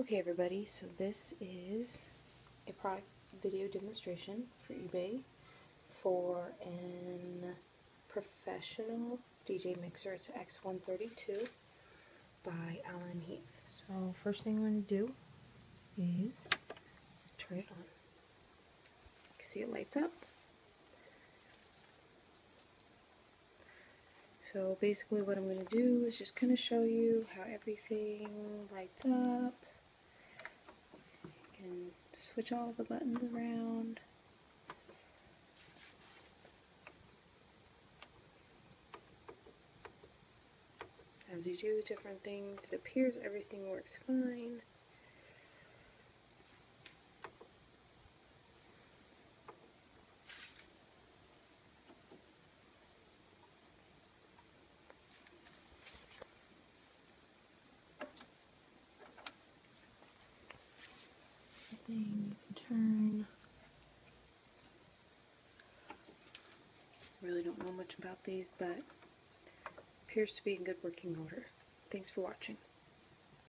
Okay everybody, so this is a product video demonstration for eBay for an professional DJ mixer. It's Xone:32 by Allen Heath. So first thing I'm going to do is turn it on. You can see it lights up. So basically what I'm going to do is just kind of show you how everything lights up. Switch all the buttons around. As you do different things, it appears everything works fine. Thing you can turn. Really don't know much about these, but appears to be in good working order. Thanks for watching.